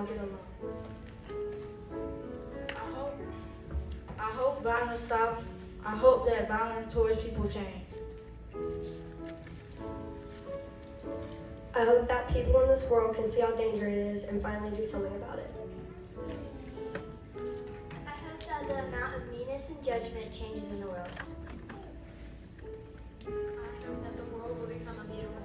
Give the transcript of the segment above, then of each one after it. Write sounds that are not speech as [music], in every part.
World where we all get along. I hope, I hope violence stops. I hope that violence towards people change. I hope that people in this world can see how dangerous it is and finally do something about it. I hope that the amount of meanness and judgment changes in the world. I hope that the world will become a beautiful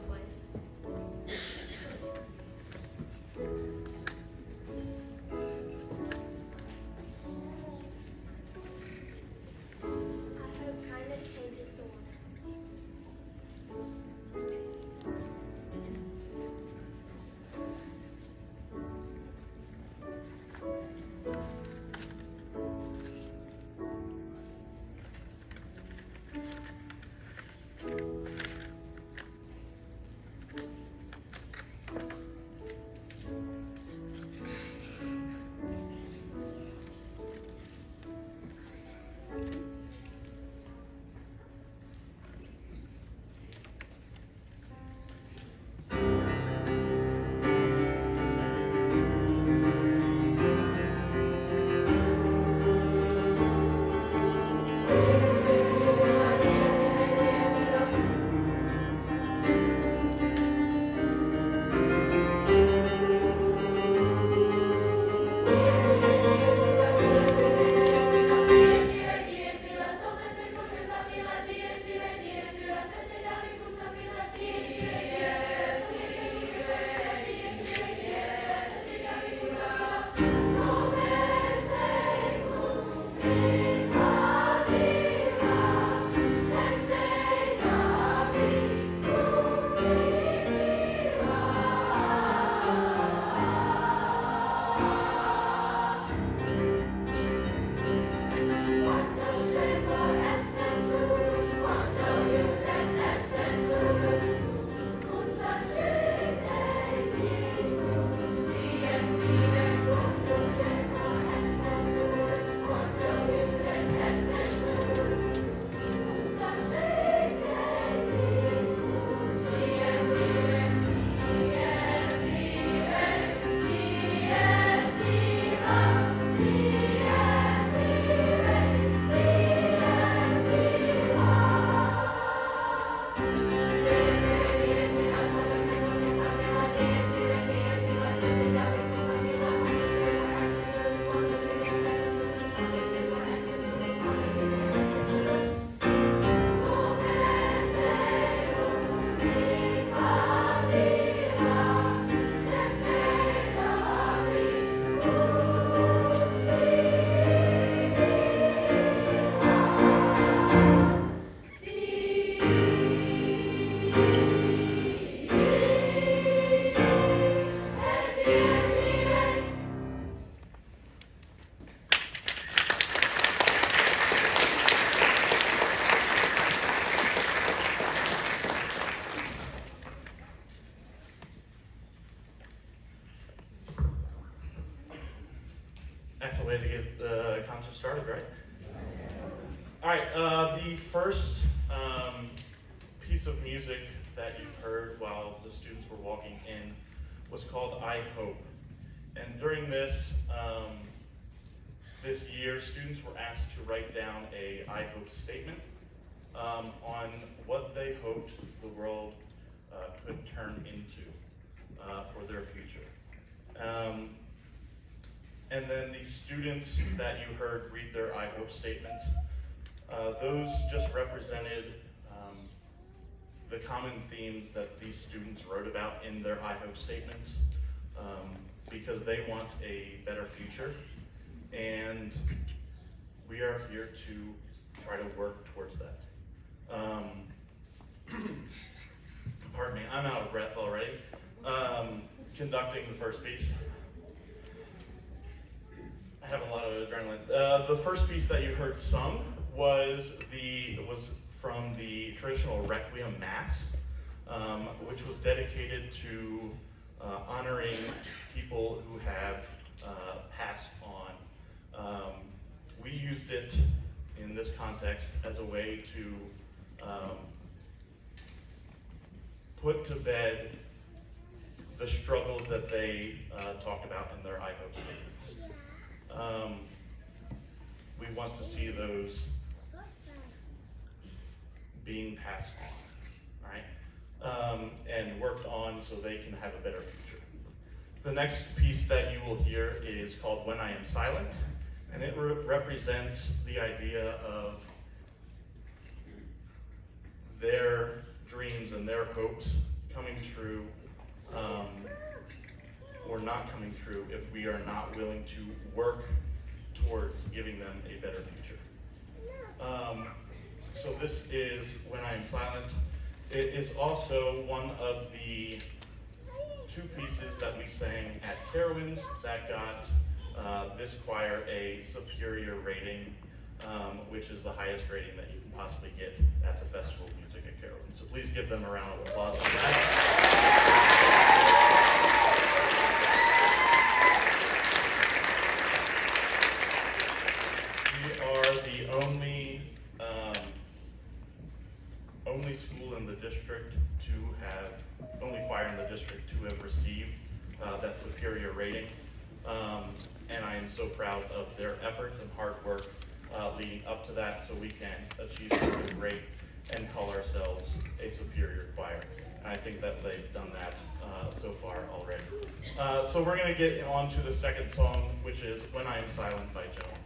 All right, uh, the first um, piece of music that you heard while the students were walking in was called I Hope. And during this, um, this year, students were asked to write down a I Hope statement um, on what they hoped the world uh, could turn into. uh, for their future. Um, and then the students that you heard read their I hope statements, uh, those just represented um, the common themes that these students wrote about in their I hope statements um, because they want a better future. And we are here to try to work towards that. Um, [clears throat] pardon me, I'm out of breath already. Um, conducting the first piece. I have a lot of adrenaline. Uh, the first piece that you heard sung was the was from the traditional Requiem Mass, um, which was dedicated to uh, honoring people who have uh, passed on. Um, we used it in this context as a way to um, put to bed the struggles that they uh, talked about in their I hope statements. Um, we want to see those being passed on, right? Um, and worked on so they can have a better future. The next piece that you will hear is called When I Am Silent, and it re represents the idea of their dreams and their hopes coming true um, or not coming true if we are not willing to work towards giving them a better future. Um, so this is When I Am Silent. It is also one of the two pieces that we sang at Carowinds that got uh, this choir a superior rating, um, which is the highest rating that you can possibly get at the Festival of Music at Carowinds. So please give them a round of applause for that. We are the only, um, only school in the district to have, only choir in the district to have received uh, that superior rating. Um, and I am so proud of their efforts and hard work uh, leading up to that so we can achieve something great and call ourselves a superior choir. And I think that they've done that uh, so far already. Uh, so we're going to get on to the second song, which is When I Am Silent by Joan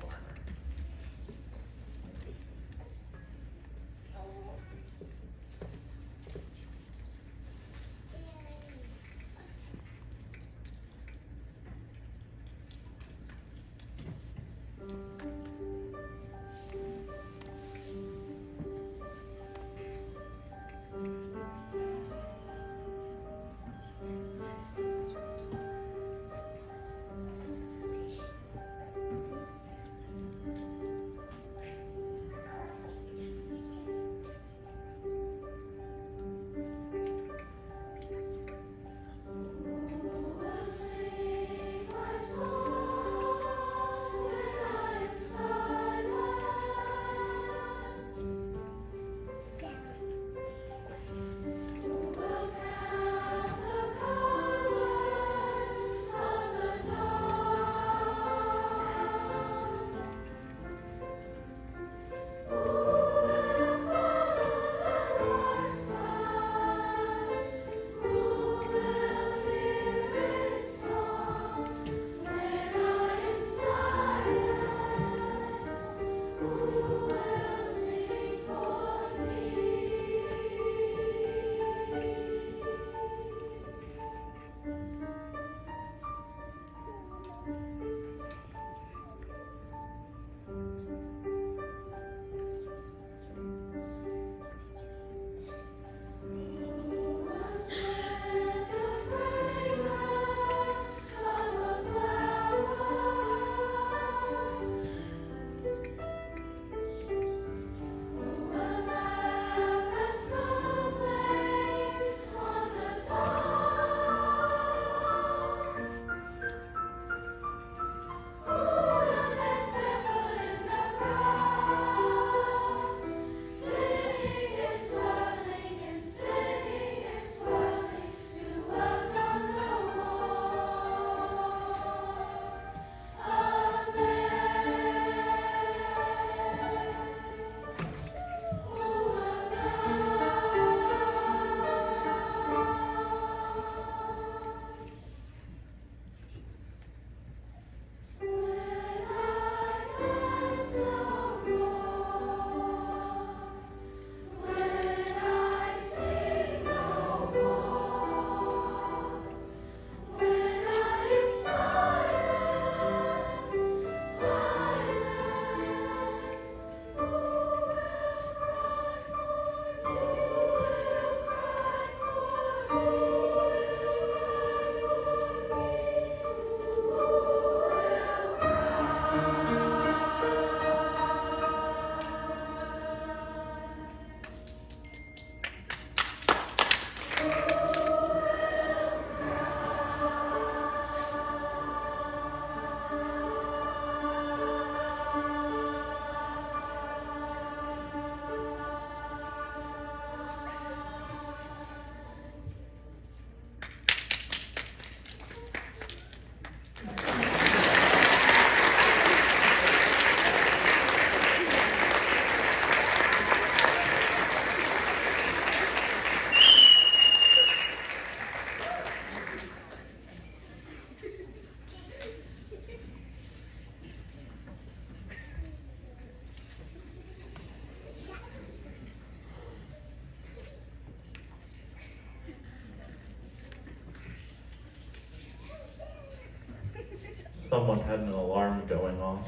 Someone had an alarm going off.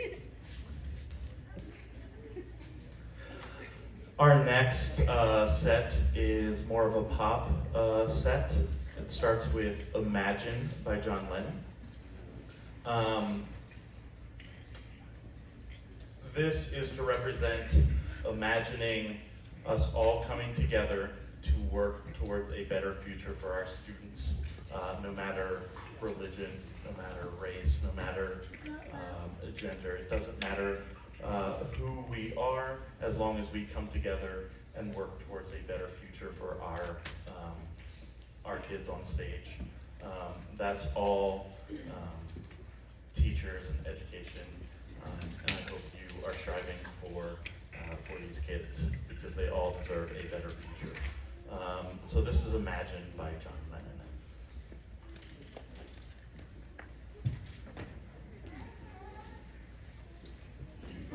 [laughs] Our next uh, set is more of a pop uh, set. It starts with Imagine by John Lennon. Um, this is to represent imagining us all coming together to work towards a better future for our students, uh, no matter religion, no matter race, no matter um, gender. It doesn't matter uh, who we are as long as we come together and work towards a better future for our um, our kids on stage. Um, that's all um, teachers and education, um, and I hope you are striving for uh, for these kids because they all deserve a better future. Um, so this is Imagine by John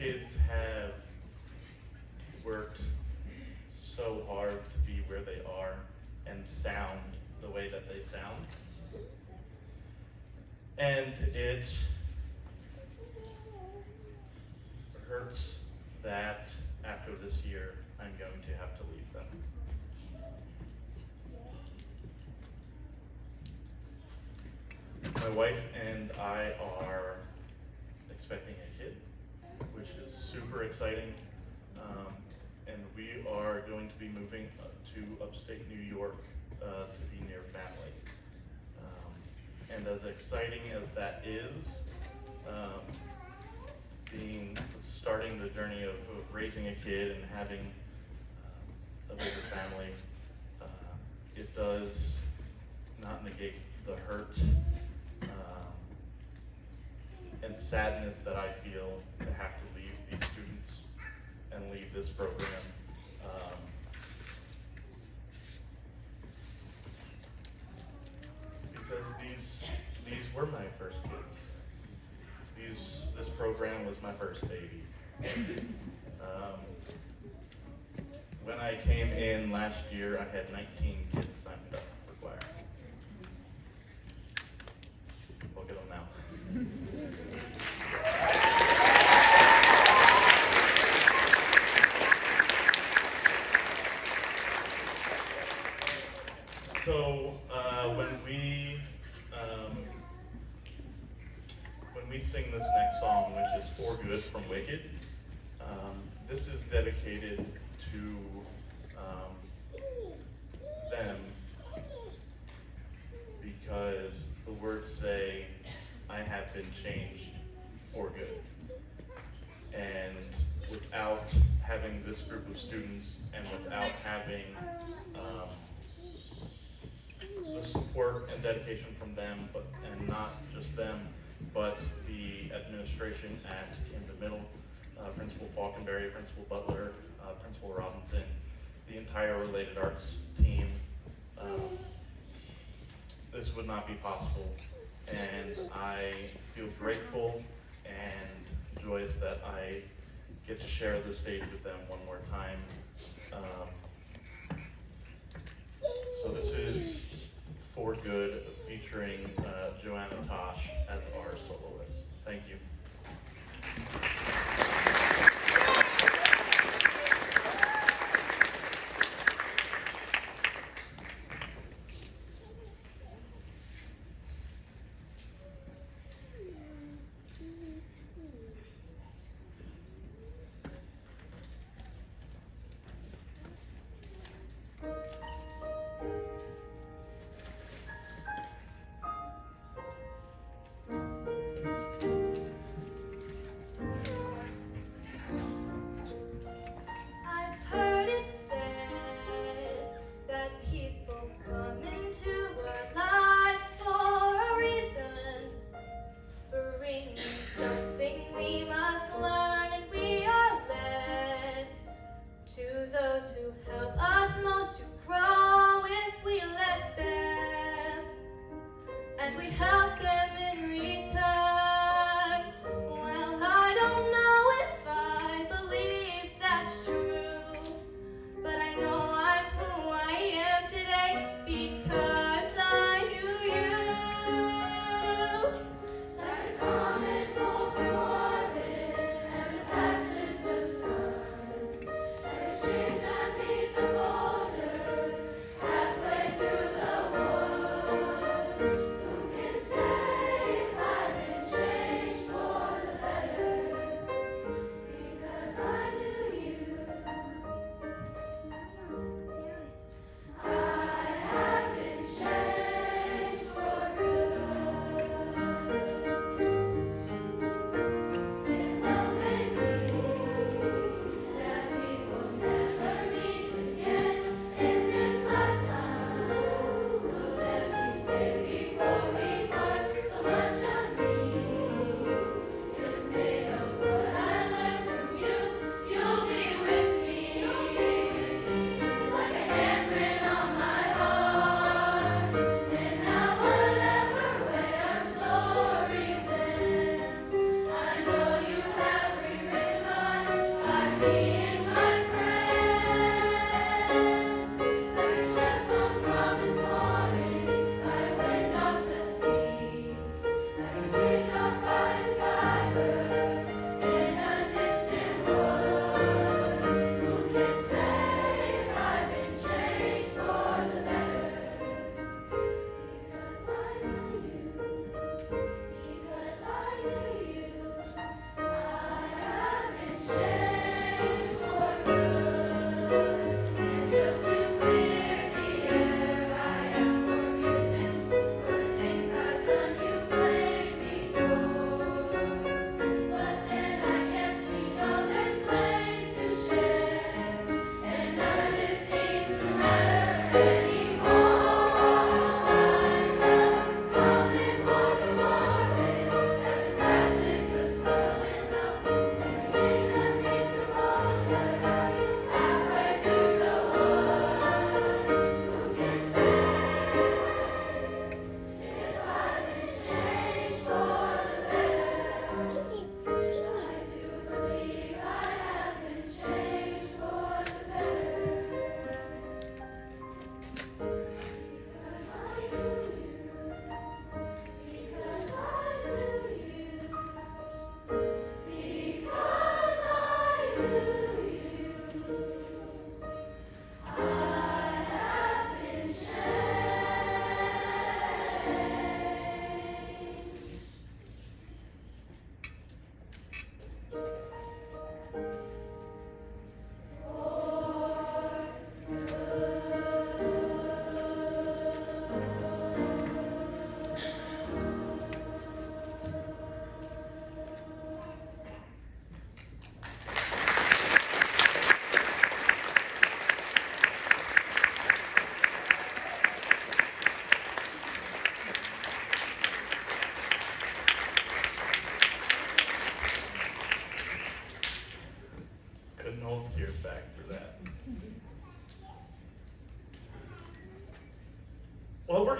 kids have worked so hard to be where they are and sound the way that they sound. And it hurts that after this year, I'm going to have to leave them. My wife and I are expecting a kid, which is super exciting. Um, and we are going to be moving to upstate New York uh, to be near family. Um, and as exciting as that is, um, being starting the journey of, of raising a kid and having uh, a bigger family, uh, it does not negate the hurt um, and sadness that I feel to have to leave these students and leave this program. Um, because these these were my first kids. These this program was my first baby. Um, when I came in last year, I had 19 kids signed up for choir. Look at them now. So uh, when we um, when we sing this next song, which is "For Good" from Wicked, um, this is dedicated to um, them. Because the words say, "I have been changed for good," and without having this group of students and without having um, the support and dedication from them, but and not just them, but the administration at in the middle, uh, Principal Falconberry, Principal Butler, uh, Principal Robinson, the entire related arts team. Um, this would not be possible, and I feel grateful and joyous that I get to share the stage with them one more time. Um, so this is For Good featuring uh, Joanna Tosh as our soloist. Thank you.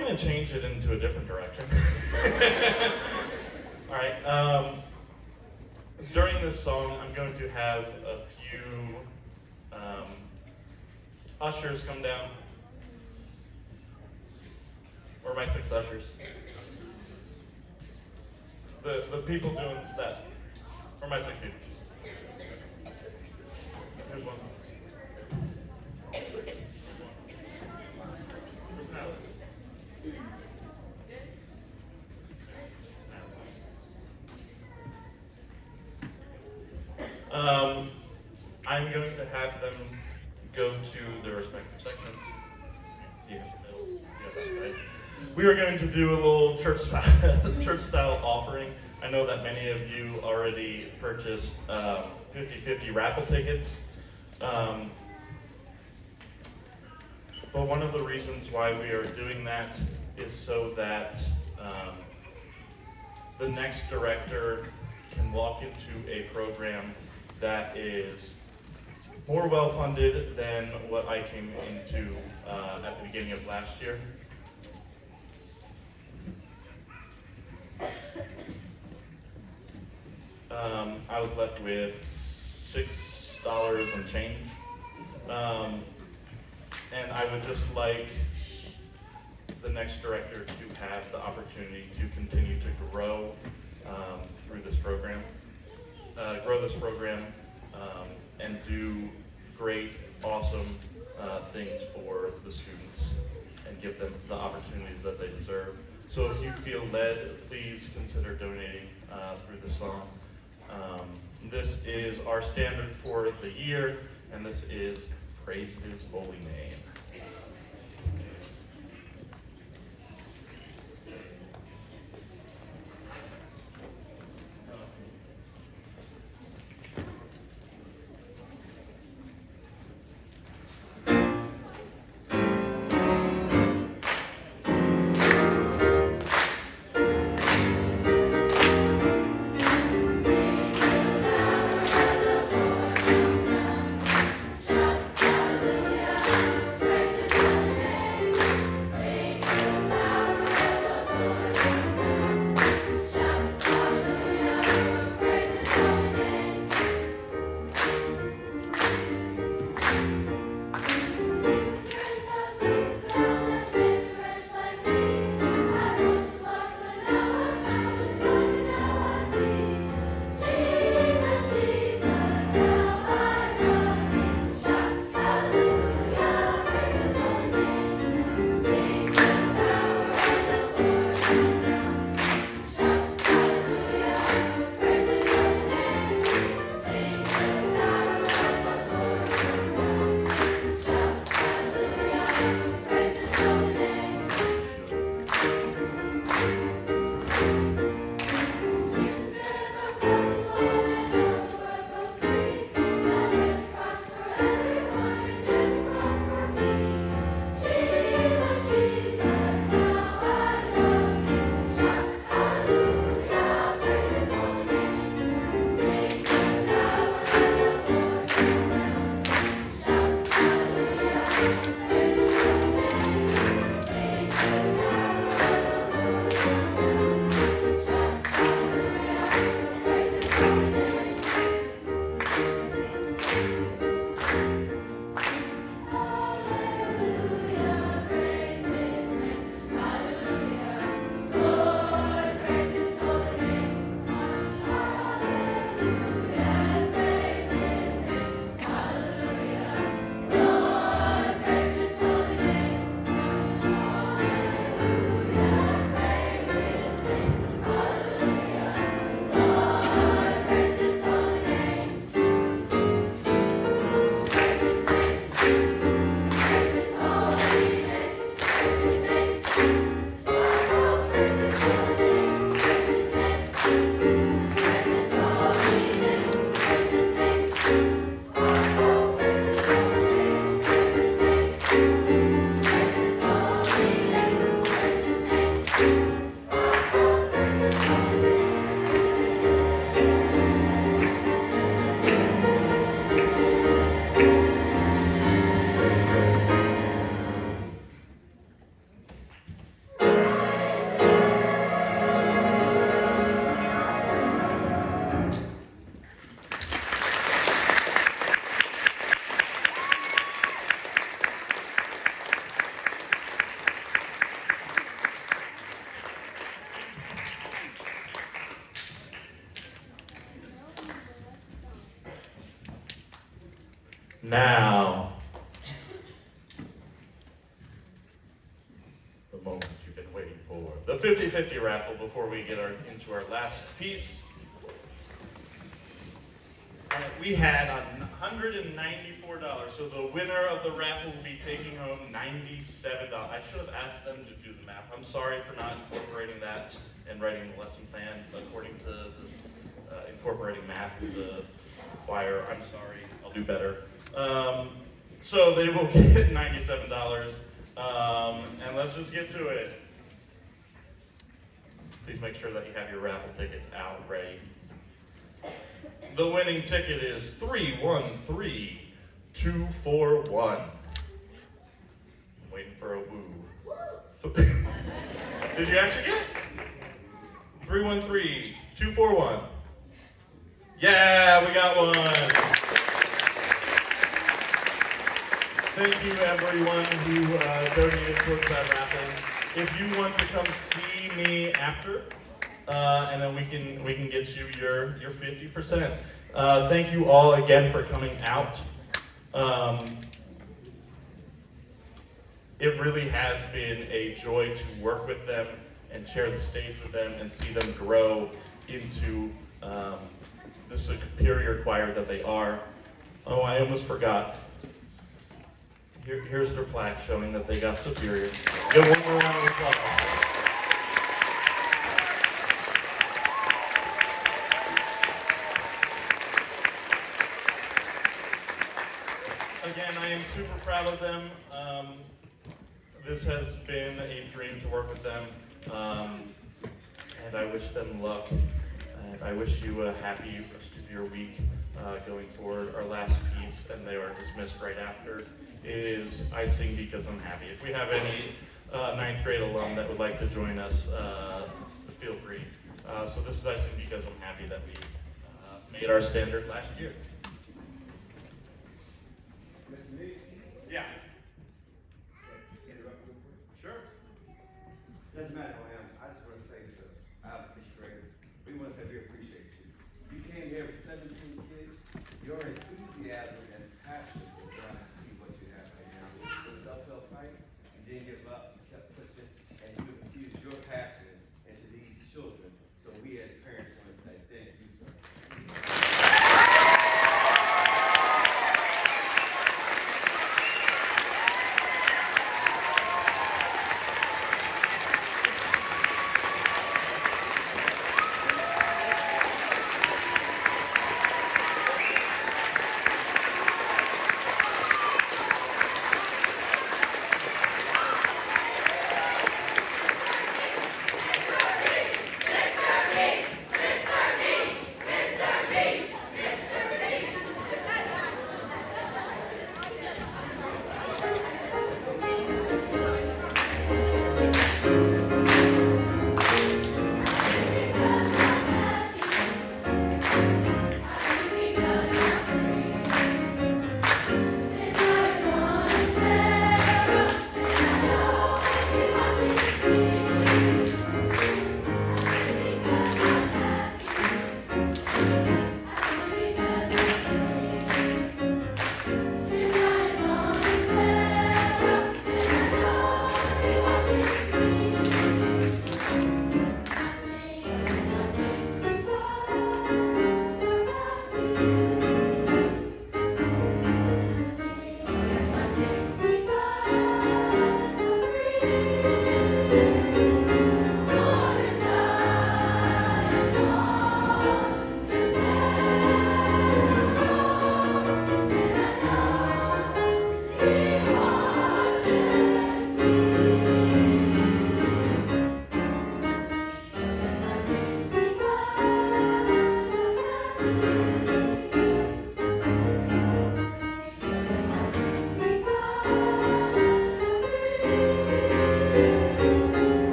Going to change it into a different direction. [laughs] All right. Um, during this song, I'm going to have a few um, ushers come down. Or my six ushers. The the people doing that. Or my six people. Here's one. Um, I'm going to have them go to their respective right. We are going to do a little church style, [laughs] church style offering. I know that many of you already purchased um, 50-50 raffle tickets. Um, but one of the reasons why we are doing that is so that um, the next director can walk into a program that is more well funded than what I came into uh, at the beginning of last year. Um, I was left with six dollars and change. Um, and I would just like the next director to have the opportunity to continue to grow um, through this program, uh, grow this program, um, and do great, awesome uh, things for the students and give them the opportunities that they deserve. So if you feel led, please consider donating uh, through the song. Um, this is our standard for the year, and this is Praise His Holy Name. Before we get our, into our last piece. Right, we had $194, so the winner of the raffle will be taking home $97. I should have asked them to do the math. I'm sorry for not incorporating that and writing the lesson plan according to the, uh, incorporating math into the choir. I'm sorry, I'll do better. Um, so they will [laughs] get $97. Um, and let's just get to it. Please make sure that you have your raffle tickets out ready. The winning ticket is 313241. I'm waiting for a woo. [laughs] Did you actually get it? 313241. Yeah, we got one. Thank you everyone who uh, donated towards that raffle. If you want to come see me after, uh, and then we can we can get you your your 50%. Uh, thank you all again for coming out. Um, it really has been a joy to work with them and share the stage with them and see them grow into um, the superior choir that they are. Oh, I almost forgot. Here, here's their plaque showing that they got superior. Give one more round of applause. Proud of them. Um, this has been a dream to work with them, um, and I wish them luck. And I wish you a happy rest of your week uh, going forward. Our last piece, and they are dismissed right after, is I Sing Because I'm Happy. If we have any uh, ninth grade alum that would like to join us, uh, feel free. Uh, so this is I Sing Because I'm Happy that we uh, made our standard last year. Doesn't